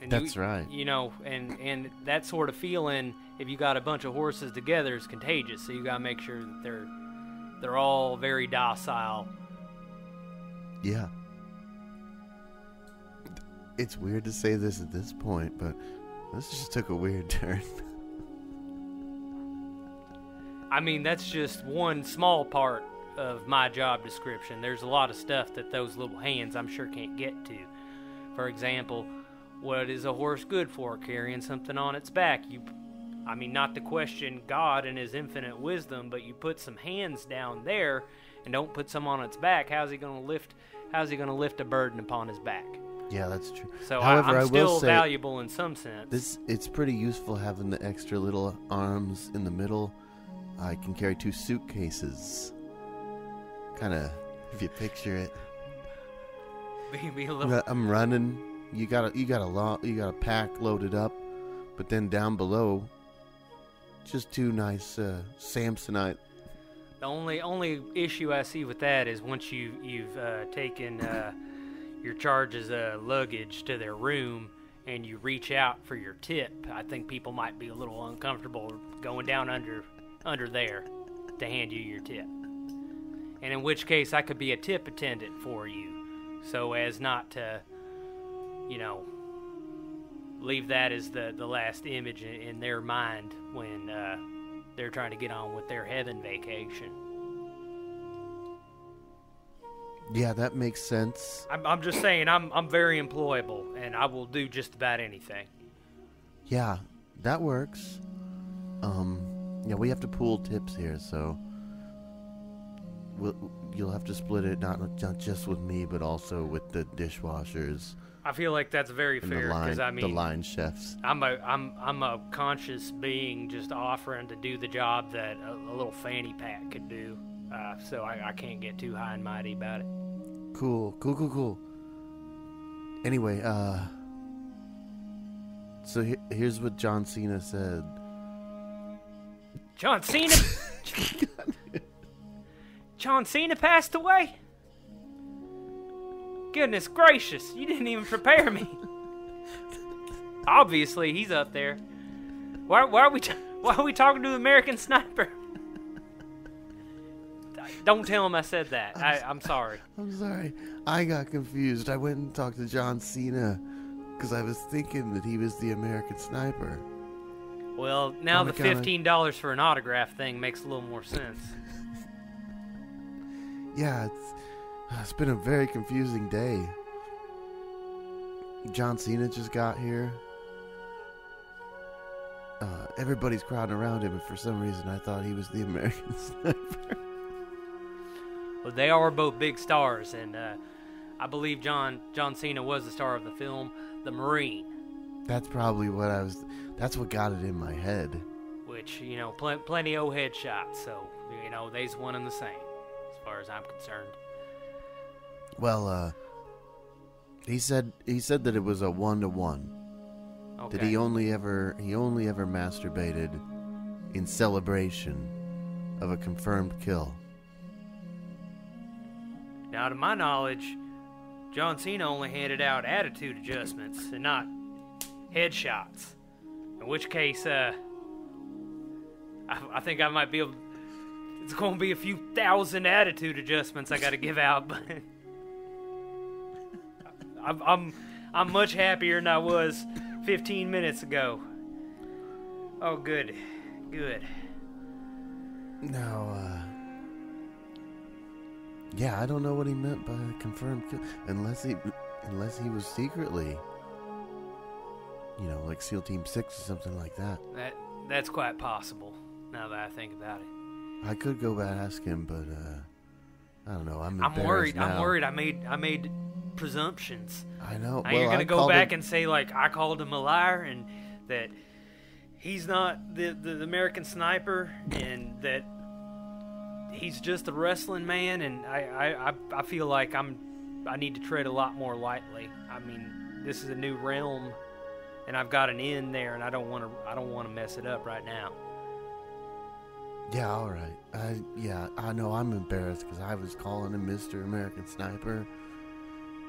And That's you, right. You know, and and that sort of feeling, if you got a bunch of horses together, is contagious. So you gotta make sure that they're they're all very docile. Yeah. It's weird to say this at this point, but this just took a weird (laughs) turn. I mean, that's just one small part of my job description. There's a lot of stuff that those little hands, I'm sure, can't get to. For example, what is a horse good for? Carrying something on its back. You, I mean, not to question God and His infinite wisdom, but you put some hands down there and don't put some on its back. How's he going to lift? How's he going to lift a burden upon his back? yeah, that's true. So However, I, will still say valuable in some sense. this it's pretty useful having the extra little arms in the middle. I can carry two suitcases. Kind of, if you picture it. Be, be a little I'm running. You got a you got a lot. You got a pack loaded up, but then down below, just two nice uh, Samsonite. The only only issue I see with that is once you you've uh, taken uh, your charge's uh, luggage to their room and you reach out for your tip. I think people might be a little uncomfortable going down under under there to hand you your tip. And in which case, I could be a tip attendant for you, so as not to, you know, leave that as the the last image in, in their mind when. Uh, they're trying to get on with their heaven vacation. Yeah, that makes sense. I'm, I'm just saying, I'm, I'm very employable, and I will do just about anything. Yeah, that works. Um, yeah, we have to pool tips here, so we'll, you'll have to split it not not just with me, but also with the dishwashers I feel like that's very and fair because I mean the line chefs. I'm a I'm I'm a conscious being just offering to do the job that a, a little fanny pack could do. Uh, so I, I can't get too high and mighty about it. Cool, cool, cool, cool. Anyway, uh, so he- here's what John Cena said. John Cena. John Cena passed away. Goodness gracious, you didn't even prepare me. Obviously, he's up there. Why, why are we t- why are we talking to the American Sniper? Don't tell him I said that. I, I'm sorry. I'm sorry, I got confused. I went and talked to John Cena because I was thinking that he was the American Sniper. Well, now the fifteen dollars for an autograph thing makes a little more sense. (laughs) Yeah, it's it's been a very confusing day. John Cena just got here. Uh, everybody's crowding around him, and for some reason, I thought he was the (laughs) American Sniper. Well, they are both big stars, and uh, I believe John John Cena was the star of the film The Marine, That's probably what I was. That's what got it in my head. which you know, pl- plenty of headshots. So you know, they's one and the same, as far as I'm concerned. Well, uh, he said he said that it was a one to one. that he only ever he only ever masturbated in celebration of a confirmed kill. Now, to my knowledge, John Cena only handed out attitude adjustments and not headshots. In which case, uh, I, I think I might be able. It's to be a few thousand attitude adjustments I got to give out, but (laughs) I'm, I'm I'm much happier than I was 15 minutes ago. Oh, good, good. Now, uh, yeah, I don't know what he meant by confirmed unless he, unless he was secretly, you know, like SEAL Team Six or something like that. That that's quite possible. Now that I think about it. I could go back and ask him, but uh, I don't know. I'm I'm worried. I'm worried. I made I made presumptions. I know. Now well, you're gonna I go back and say like I called him a liar and that he's not the, the, the American sniper and that he's just a wrestling man and I, I, I, I feel like I'm I need to tread a lot more lightly. I mean, this is a new realm and I've got an end there and I don't want to I don't want to mess it up right now. Yeah, all right. I yeah, I know. I'm embarrassed because I was calling him Mr. American Sniper,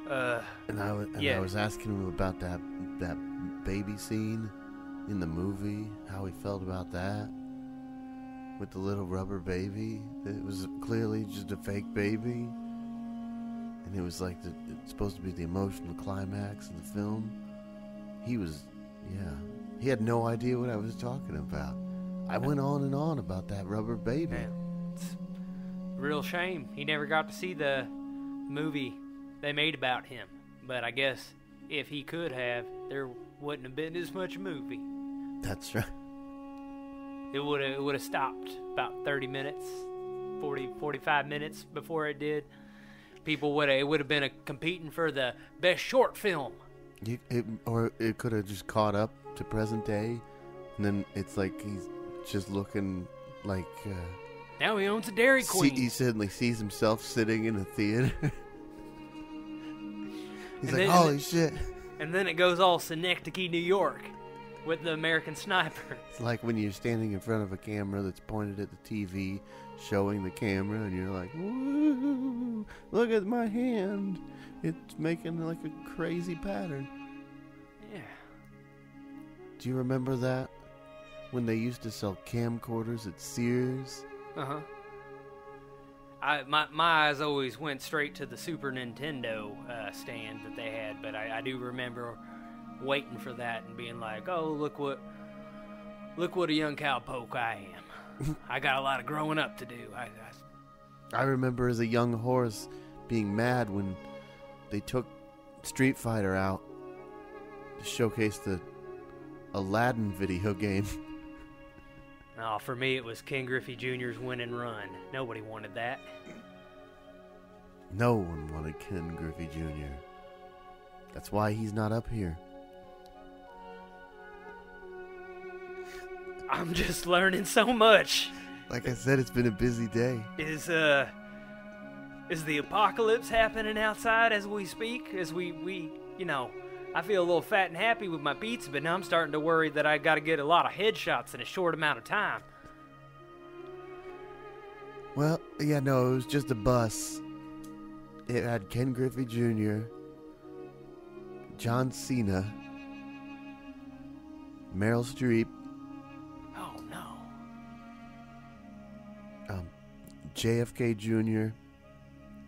Uh and I was and I was asking him about that that baby scene in the movie, how he felt about that with the little rubber baby. It was clearly just a fake baby, and it was like the, it's supposed to be the emotional climax of the film. He was, yeah, he had no idea what I was talking about. I went on and on about that rubber baby. Man, it's a real shame he never got to see the movie they made about him. But I guess if he could have, there wouldn't have been as much movie. That's right. It would have it would have stopped about 30 minutes, 40 45 minutes before it did. People would have it would have been a, competing for the best short film. You, it, or it could have just caught up to present day, and then it's like he's just looking like uh, Now he owns a Dairy see, Queen. he suddenly sees himself sitting in a theater. (laughs) he's And like, then- "Holy shit!" and then it goes all Synecdoche, New York with the American Sniper. (laughs) It's like when you're standing in front of a camera that's pointed at the TV, showing the camera, and you're like, "Woo! Look at my hand! It's making like a crazy pattern." Yeah. Do you remember that when they used to sell camcorders at Sears? Uh huh. I my my eyes always went straight to the Super Nintendo uh, stand that they had, but I, I do remember waiting for that and being like, "Oh, look what, look what a young cowpoke I am. (laughs) I got a lot of growing up to do." I, I I remember as a young horse being mad when they took Street Fighter out to showcase the Aladdin video game. no, (laughs) for me it was Ken Griffey Jr.'s Winning Run. Nobody wanted that. No one wanted Ken Griffey Jr. That's why he's not up here. I'm just learning so much. Like I said, it's been a busy day. Is uh is the apocalypse happening outside as we speak? As we we you know, I feel a little fat and happy with my pizza, but now I'm starting to worry that I got to get a lot of headshots in a short amount of time. Well, yeah, no, it was just a bus. It had Ken Griffey Jr., John Cena, Meryl Streep, Oh no. um, JFK Jr.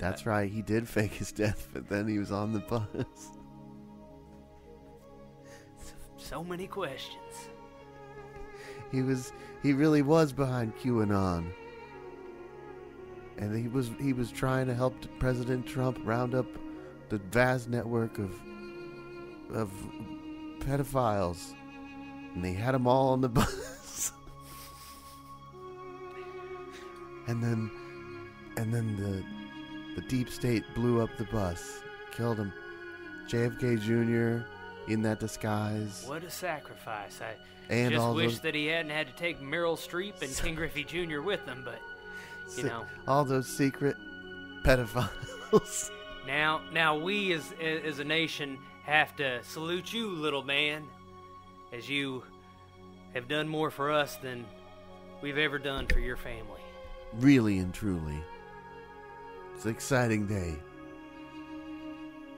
That's right, he did fake his death, but then he was on the bus. So many questions. He was he really was behind QAnon. And he was he was trying to help President Trump round up the vast network of of pedophiles. And they had them all on the (laughs) bus. and then and then the the deep state blew up the bus, killed him. JFK Jr. in that disguise. What a sacrifice. I And just wish those that he hadn't had to take Meryl Streep and Ken Griffey Jr. with him, but you Se- know. all those secret pedophiles. (laughs) Now, now we as as a nation have to salute you, little man. as you have done more for us than we've ever done for your family. Really and truly. It's an exciting day.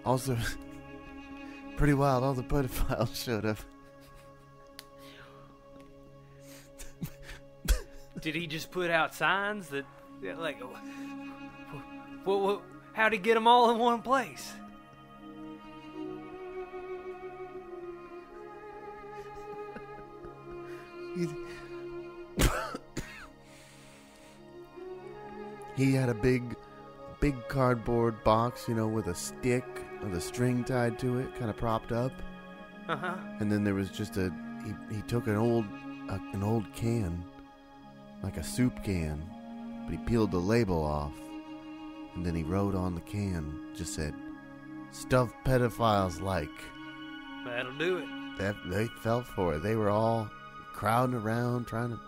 Also, (laughs) pretty wild. All the pedophiles showed up. Did he just put out signs that, like, what, what, how'd he get them all in one place? He (coughs) had a big, big cardboard box, you know, with a stick with a string tied to it, kind of propped up. Uh huh. And then there was just a. He, he took an old, a, an old can, like a soup can, but he peeled the label off, and then he wrote on the can, just said, "Stuff pedophiles like." That'll do it. That they fell for it. They were all crowding around trying to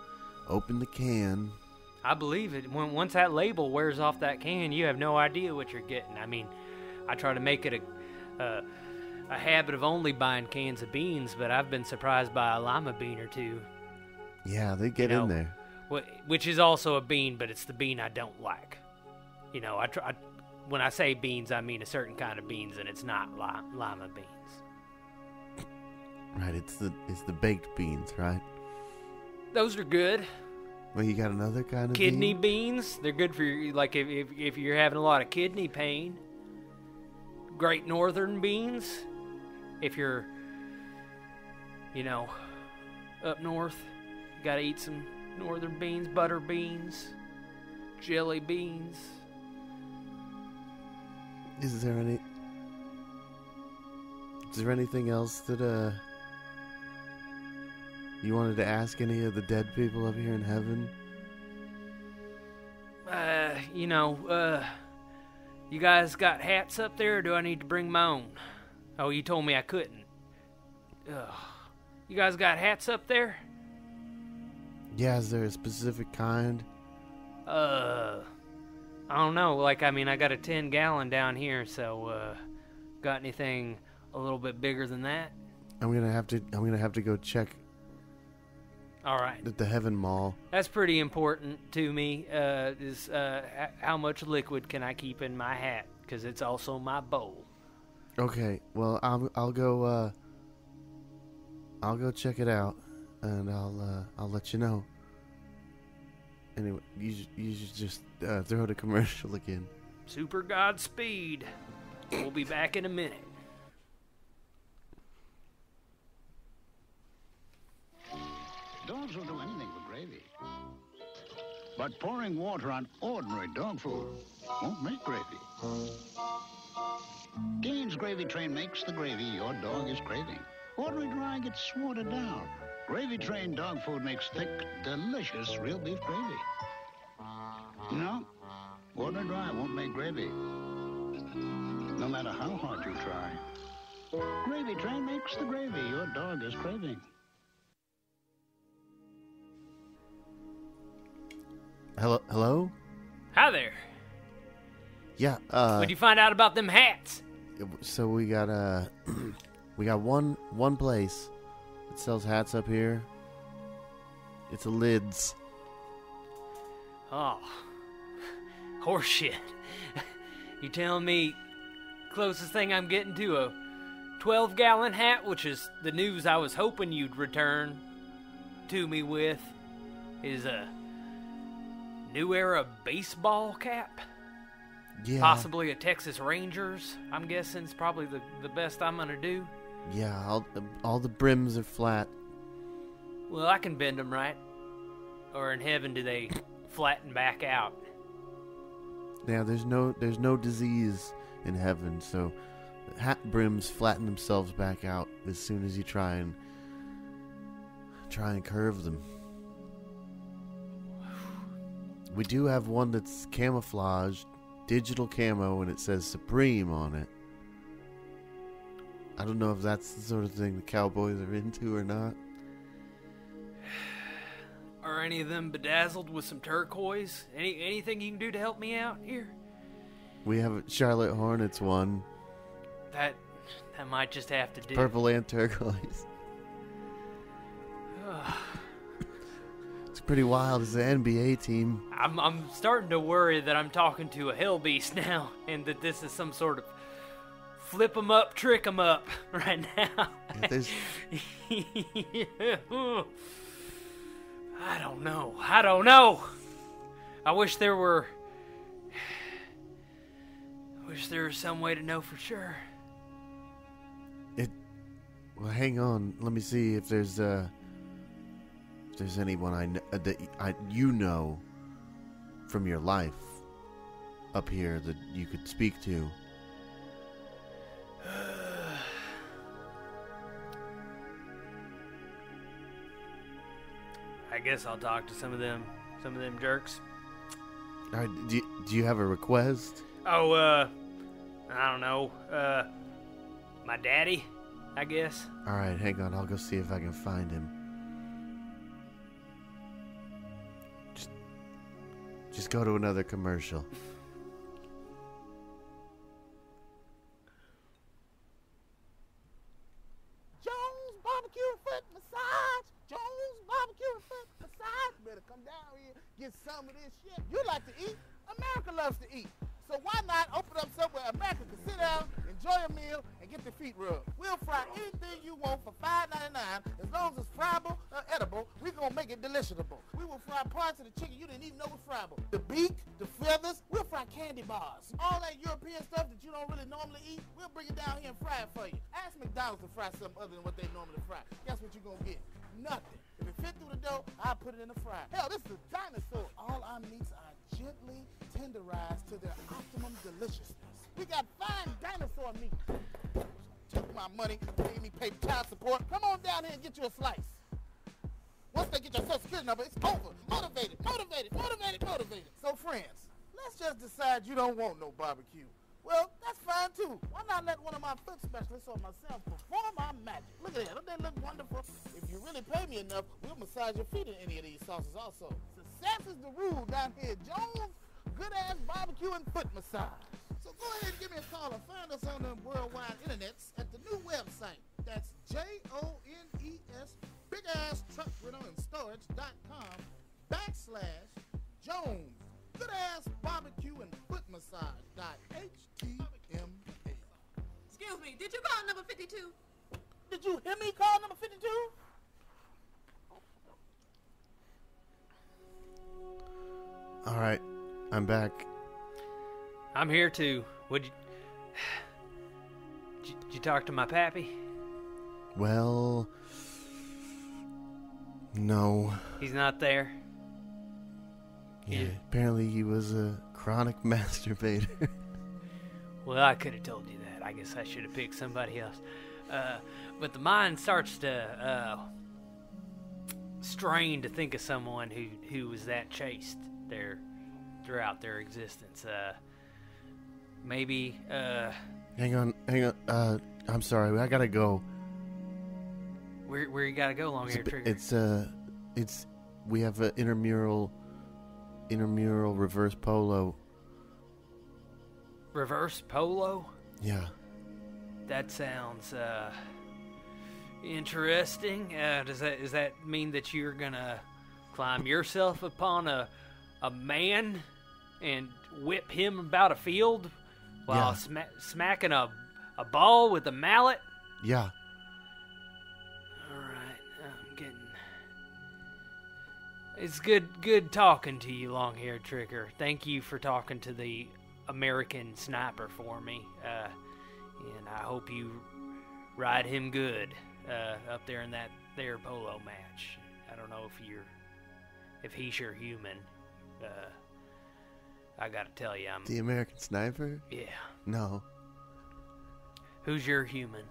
open the can. I believe it. When once that label wears off that can, you have no idea what you're getting. I mean, I try to make it a a, a habit of only buying cans of beans, but I've been surprised by a lima bean or two, Yeah, they get You know, in there. wh- which is also a bean, but it's the bean I don't like. You know, I try. When I say beans, I mean a certain kind of beans, and it's not li- lima beans. Right, it's the it's the baked beans, right? Those are good. Well, you got another kind of Kidney bean? beans, they're good for your, like if, if if you're having a lot of kidney pain. Great Northern beans, if you're, you know, up north, you gotta eat some northern beans, butter beans, jelly beans. Is there any? Is there anything else that uh you wanted to ask any of the dead people up here in heaven? Uh, you know, uh, you guys got hats up there, or do I need to bring my own? Oh, you told me I couldn't. Ugh. You guys got hats up there? Yeah, is there a specific kind? Uh, I don't know. Like, I mean, I got a 10 gallon down here, so, uh, got anything a little bit bigger than that? I'm gonna have to. I'm gonna have to go check All right. at the Heaven Mall. That's pretty important to me, uh, is, uh, how much liquid can I keep in my hat? Because it's also my bowl. Okay, well, I'll I'll go. uh I'll go check it out, and I'll uh I'll let you know. Anyway, you you should just uh, throw the commercial again. Super Godspeed. We'll be back in a minute. Dogs will do anything for gravy. But pouring water on ordinary dog food won't make gravy. Gaines Gravy Train makes the gravy your dog is craving. Ordinary dry gets watered down. Gravy Train dog food makes thick, delicious real beef gravy. No, ordinary dry won't make gravy. No matter how hard you try. Gravy Train makes the gravy your dog is craving. Hello, hello. Hi there. Yeah. Uh. What'd you find out about them hats? So we got uh, (clears throat) we got one one place that sells hats up here. It's a lids. Oh, (laughs) horseshit. (laughs) you telling me closest thing I'm getting to a 12 gallon hat, which is the news I was hoping you'd return to me with, is a new era baseball cap? Yeah. Possibly a Texas Rangers, I'm guessing, is probably the, the best I'm gonna do. Yeah. All all the brims are flat. Well, I can bend them right. Or in heaven, do they flatten back out? Yeah. There's no there's no disease in heaven, so hat brims flatten themselves back out as soon as you try and try and curve them. We do have one that's camouflaged, digital camo, and it says Supreme on it. I don't know if that's the sort of thing the cowboys are into or not. (sighs) Are any of them bedazzled with some turquoise? Any anything you can do to help me out here? We have a Charlotte Hornets one, That that might just have to do. purple and turquoise. (sighs) (sighs) Pretty wild. It's an NBA team. I'm, I'm starting to worry that I'm talking to a hell beast (laughs) now, and that this is some sort of flip 'em up, trick 'em up (laughs) right now. There's- (laughs) I don't know. I don't know. I wish there were. (sighs) I wish there was some way to know for sure. It. Well, hang on. Let me see if there's uh. If there's anyone I kn- uh, that I you know from your life up here that you could speak to. (sighs) I guess I'll talk to some of them, some of them jerks. All right, do, you- do you have a request? Oh, uh, I don't know. Uh, my daddy, I guess. All right, hang on. I'll go see if I can find him. Just go to another commercial. Jones Barbecue Foot Massage. Jones Barbecue Foot Massage. Better come down here, get some of this shit. You like to eat? America loves to eat. So why not open up somewhere America can sit down, enjoy a meal, get feet rubbed? We'll fry anything you want for $5.99 as long as it's friable or edible. We're gonna make it deliciable. We will fry parts of the chicken you didn't even know was friable. The beak, the feathers, we'll fry candy bars. All that European stuff that you don't really normally eat, we'll bring it down here and fry it for you. Ask McDonald's to fry something other than what they normally fry. Guess what you're gonna get? Nothing. If it fit through the dough, I'll put it in the fryer. Hell, this is a dinosaur. All our meats are gently tenderized to their optimum deliciousness. We got fine dinosaur meat. Took my money, made me pay child support. Come on down here and get you a slice. Once they get your social security number, it's over. Motivated, motivated, motivated, motivated. So friends, let's just decide you don't want no barbecue. Well, that's fine too. Why not let one of my foot specialists or myself perform our magic? Look at that. Don't they look wonderful? If you really pay me enough, we'll massage your feet in any of these sauces also. Success is the rule down here at Jones. Good ass barbecue and foot massage. So go ahead and give me a call or find us on the worldwide internets at the new website. That's J-O-N-E-S big ass truck rental and storage.com backslash Jones. Good ass barbecue and foot massage dot HTML. Excuse me, did you call number 52? Did you hear me call number 52? All right, I'm back. I'm here too. Would you? Did you, talk to my pappy? Well, no. He's not there. Yeah, Yeah. apparently he was a chronic (laughs) masturbator. Well, I could have told you that. I guess I should have picked somebody else. Uh, but the mind starts to uh, strain to think of someone who who was that chaste there throughout their existence. Uh, maybe. Uh, hang on, hang on. Uh, I'm sorry, I gotta go. where where you gotta go, long hair trigger? it's uh, it's we have an intramural, intramural reverse polo. Reverse polo. Yeah, That sounds uh, interesting. Uh, does that does that mean that you're gonna climb yourself upon a a man and whip him about a field while Yeah. sma- smacking a a ball with a mallet? yeah. All right, I'm getting. It's good good talking to you, long haired trigger. Thank you for talking to the American sniper for me. Uh, and I hope you ride him good uh, up there in that there polo match. I don't know if you're if he's your human. Uh, I gotta tell you, I'm The American Sniper? yeah. No, Who's your human?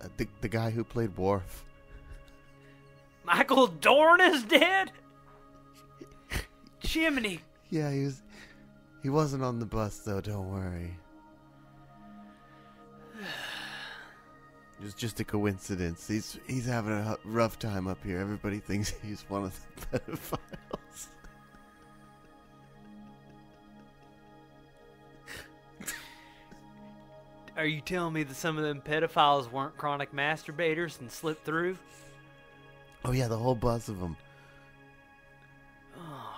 uh, the the guy who played Worf. Michael Dorn is dead. Jiminy Yeah, he was. He wasn't on the bus though. Don't worry. It was just a coincidence. He's he's having a rough time up here. Everybody thinks (laughs) he's one of the (laughs) pedophiles. (laughs) Are you telling me that some of them pedophiles weren't chronic masturbators and slipped through? Oh yeah, the whole bus of them. Oh,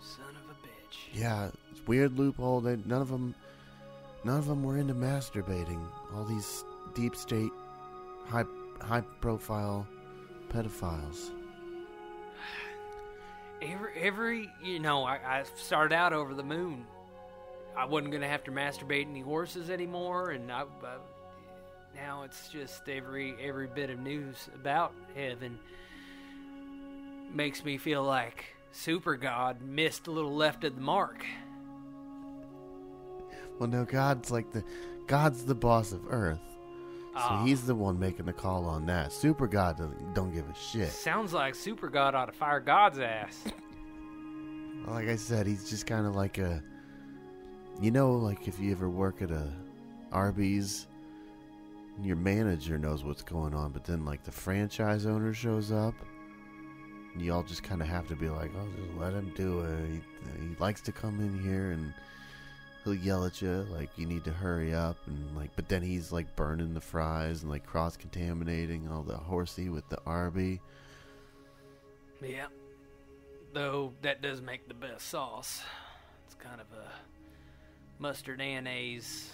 (sighs) Son of a bitch. Yeah, it's weird loophole. They, none of them, none of them were into masturbating. All these deep state, high high profile pedophiles. Every, every, you know, I, I started out over the moon. I wasn't gonna have to masturbate any horses anymore, and I, I, now it's just every every bit of news about heaven makes me feel like Super God missed a little left of the mark. Well, no, God's like the God's the boss of Earth, so Ah. he's the one making the call on that. Super God doesn't, don't give a shit. Sounds like Super God ought to fire God's ass. Like I said, he's just kind of like a, you know, like if you ever work at a Arby's, your manager knows what's going on, but then like the franchise owner shows up, and you all just kind of have to be like, oh, just let him do it. He, he likes to come in here and he'll yell at you like you need to hurry up and like, but then he's like burning the fries and like cross contaminating all the horsey with the Arby. Yeah. Though that does make the best sauce. It's kind of a mustard mayonnaise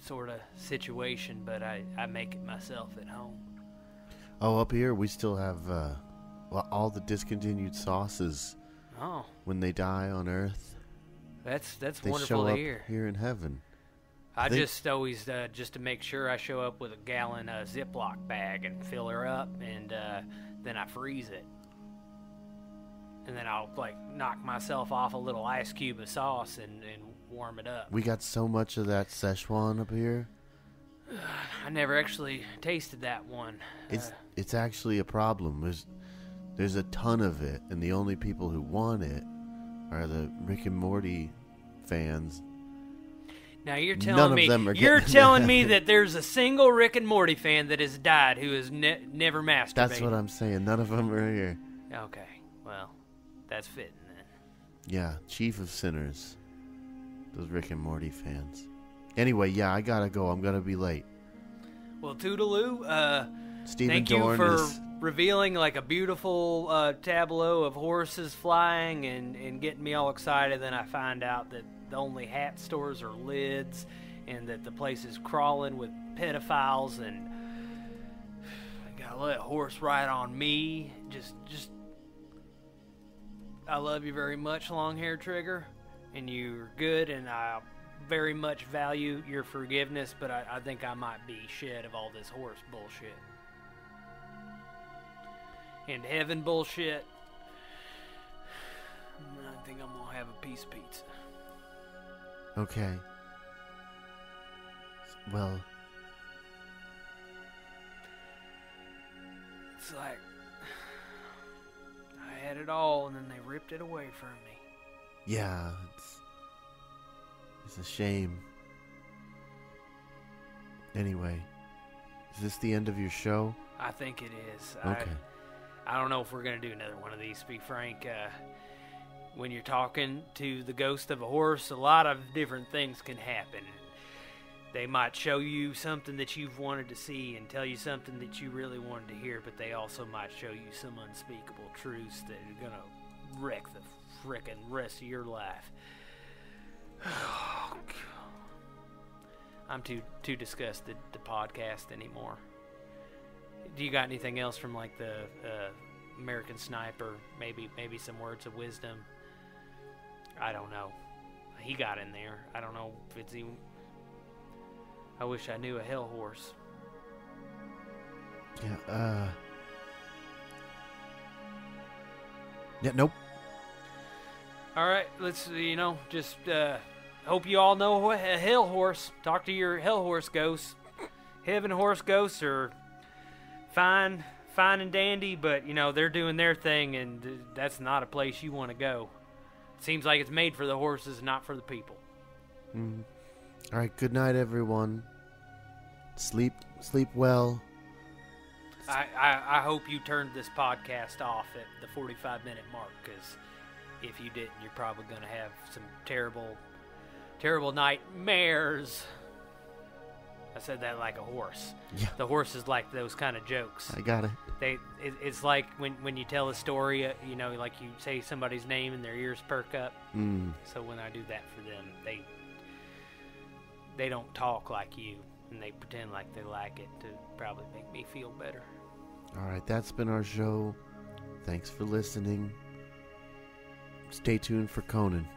sort of situation, but I, I make it myself at home. Oh, up here we still have uh, well, all the discontinued sauces Oh, when they die on Earth. That's that's They wonderful show to up hear. in heaven. I They- just always uh, just to make sure I show up with a gallon uh, Ziploc bag and fill her up, and uh, then I freeze it, and then I'll like knock myself off a little ice cube of sauce and, and warm it up. We got so much of that Szechuan up here. (sighs) I never actually tasted that one. It's Uh, it's actually a problem. There's there's a ton of it, and the only people who want it are the Rick and Morty fans. Now you're None telling of me them are you're telling me that there's a single Rick and Morty fan that has died who has ne- never masturbated. That's what I'm saying. None of them are here. Okay, well, that's fitting then. Yeah, chief of sinners. Those Rick and Morty fans. Anyway, yeah, I gotta go. I'm gonna be late. Well, Toodaloo, uh, Stephen thank you for is revealing like a beautiful uh, tableau of horses flying and, and getting me all excited. Then I find out that the only hat stores are lids, and that the place is crawling with pedophiles and. I (sighs) gotta let horse ride on me. Just, just. I love you very much, long hair trigger, and you're good, and I very much value your forgiveness, but I, I think I might be shed of all this horse bullshit. And heaven bullshit. I think I'm gonna have a piece of pizza. okay. Well, It's like I had it all, and then they ripped it away from me. yeah, it's it's a shame. Anyway, is this the end of your show? I think it is. Okay. I, I don't know if we're gonna do another one of these. To be frank, uh, when you're talking to the ghost of a horse, a lot of different things can happen. They might show you something that you've wanted to see and tell you something that you really wanted to hear, but they also might show you some unspeakable truths that are gonna wreck the frickin' rest of your life. (sighs) I'm too too disgusted to podcast anymore. Do you got anything else from like the uh, American Sniper? Maybe maybe some words of wisdom. I don't know. He got in there. I don't know if it's even. I wish I knew a hell horse. Yeah. Uh. Yeah. Nope. All right, let's you know just uh, hope you all know a hell horse. Talk to your hell horse ghosts. Heaven horse ghosts are fine, fine and dandy, but you know they're doing their thing, and that's not a place you want to go. Seems like it's made for the horses, not for the people. Mm. All right. Good night, everyone. Sleep. Sleep well. I, I, I hope you turned this podcast off at the 45 minute mark because if you didn't, you're probably going to have some terrible terrible nightmares. I said that like a horse. Yeah. The horses like those kind of jokes. I got it. They, it, it's like when when you tell a story, uh, you know, like you say somebody's name and their ears perk up. Mm. So when I do that for them, they they don't talk like you, and they pretend like they like it to probably make me feel better. All right, that's been our show. Thanks for listening. Stay tuned for Conan.